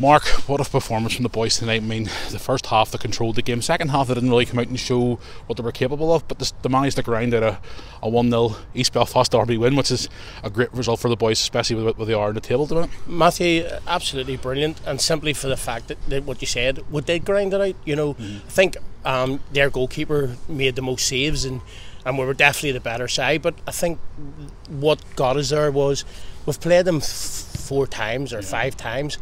Mark, what a performance from the boys tonight. I mean, the first half they controlled the game. Second half they didn't really come out and show what they were capable of, but they managed to grind out a, a 1 0 East Belfast Derby win, which is a great result for the boys, especially with where they are in the table tonight. Matthew, absolutely brilliant, and simply for the fact that, that what you said, would they grind it out? You know, mm-hmm. I think um, their goalkeeper made the most saves, and, and we were definitely the better side, but I think what got us there was we've played them f- four times or yeah. five times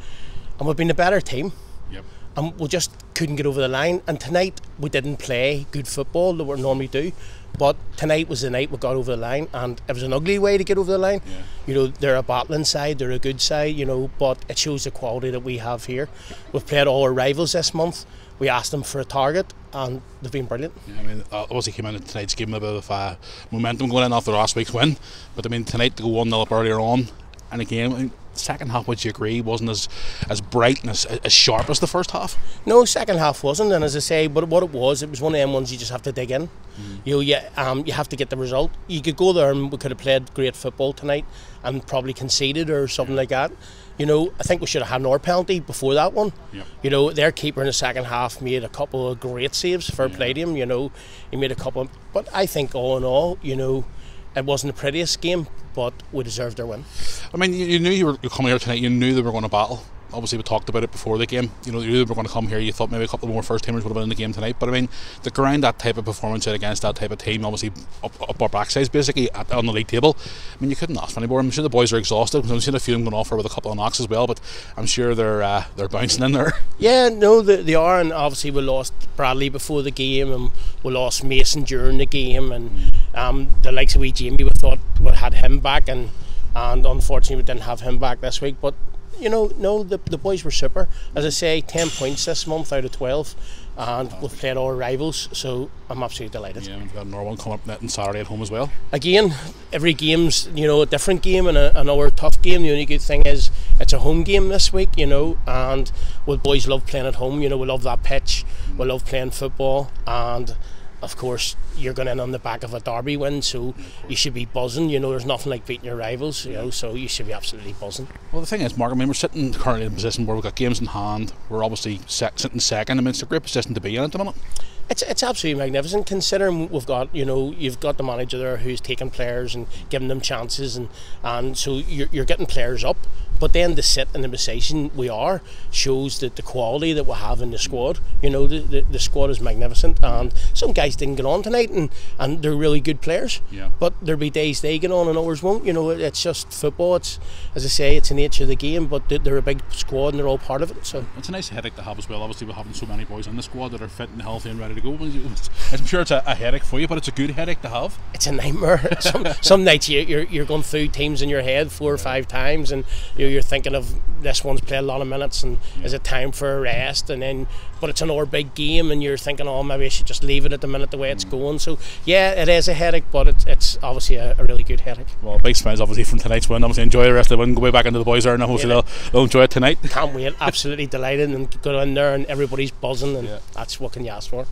and we've been a better team. Yep. And we just couldn't get over the line. And tonight we didn't play good football that we normally do. But tonight was the night we got over the line, and it was an ugly way to get over the line. Yeah. You know, they're a battling side, they're a good side, you know, but it shows the quality that we have here. We've played all our rivals this month. We asked them for a target, and they've been brilliant. Yeah, I mean, obviously came in tonight's game a bit of uh, momentum going in after last week's win, but I mean, tonight to go 1 0 up earlier on, and again, second half, would you agree, wasn't as as bright and as, as sharp as the first half? No, second half wasn't, and as I say, but what it was, it was one of them ones you just have to dig in. Mm. You know, you, um, you have to get the result. You could go there and we could have played great football tonight and probably conceded or something like that. You know, I think we should have had another penalty before that one. Yep. You know, their keeper in the second half made a couple of great saves. for yeah. play to him. You know, he made a couple, of, but I think all in all, you know it wasn't the prettiest game, but we deserved our win. I mean, you, knew you were coming here tonight. You knew they were going to battle. Obviously, we talked about it before the game. You know, you knew they were going to come here. You thought maybe a couple more first timers would have been in the game tonight. But I mean, to grind that type of performance against that type of team, obviously up, up our backsides basically at, on the league table. I mean, you couldn't ask for any more. I'm sure the boys are exhausted. I'm seeing a few of them going off with a couple of knocks as well. But I'm sure they're uh, they're bouncing in there. Yeah, no, they, they are. And obviously, we lost Bradley before the game, and we lost Mason during the game, and. Um, the likes of wee Jamie, we thought we had him back, and and unfortunately we didn't have him back this week. But you know, no, the, the boys were super. As I say, 10 points this month out of 12, and we've played our rivals, so I'm absolutely delighted. Yeah, we've got another one coming up on Saturday at home as well. Again, every game's, you know, a different game and a, another tough game. The only good thing is it's a home game this week, you know, and we boys love playing at home, you know, we love that pitch, we love playing football, and of course, you're going in on the back of a derby win, so you should be buzzing. You know, there's nothing like beating your rivals, you know, so you should be absolutely buzzing. Well, the thing is, Mark, I mean, we're sitting currently in a position where we've got games in hand. We're obviously sitting second. I mean, it's a great position to be in at the moment. It's, it's absolutely magnificent considering we've got you know you've got the manager there who's taking players and giving them chances and and so you're, you're getting players up but then to sit in the position we are shows that the quality that we have in the squad. You know, the, the, the, squad is magnificent, and some guys didn't get on tonight, and, and they're really good players. Yeah. But there'll be days they get on and others won't. You know, it's just football. It's as I say, it's the nature of the game. But they're a big squad, and they're all part of it. So it's a nice headache to have as well. Obviously, we're having so many boys in the squad that are fit and healthy and ready to go. I'm sure it's a, a headache for you, but it's a good headache to have. It's a nightmare. some some nights you, you're you're going through teams in your head four or five times, and you're, you're thinking of this one's played a lot of minutes and yeah. is it time for a rest? And then but it's another big game and you're thinking oh maybe I should just leave it at the minute the way it's mm. going. So yeah it is a headache but it's, it's obviously a, a really good headache. Well big smiles obviously from tonight's win. Obviously enjoy the rest of the win. Go back into the boys there and hopefully yeah. they'll, they'll, enjoy it tonight. Can't wait. Absolutely delighted and go in there and everybody's buzzing and yeah. that's what can you ask for